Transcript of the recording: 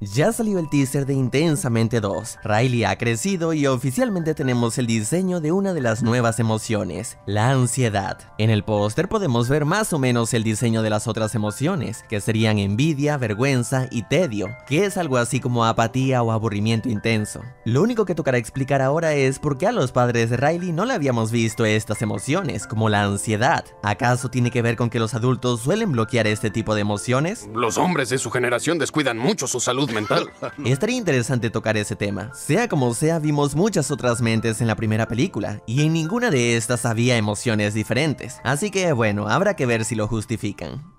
Ya salió el teaser de Intensamente 2. Riley ha crecido y oficialmente tenemos el diseño de una de las nuevas emociones, la ansiedad. En el póster podemos ver más o menos el diseño de las otras emociones, que serían envidia, vergüenza y tedio, que es algo así como apatía o aburrimiento intenso. Lo único que tocará explicar ahora es por qué a los padres de Riley no le habíamos visto estas emociones, como la ansiedad. ¿Acaso tiene que ver con que los adultos suelen bloquear este tipo de emociones? Los hombres de su generación descuidan mucho su salud mental. Estaría interesante tocar ese tema. Sea como sea, vimos muchas otras mentes en la primera película, y en ninguna de estas había emociones diferentes. Así que bueno, habrá que ver si lo justifican.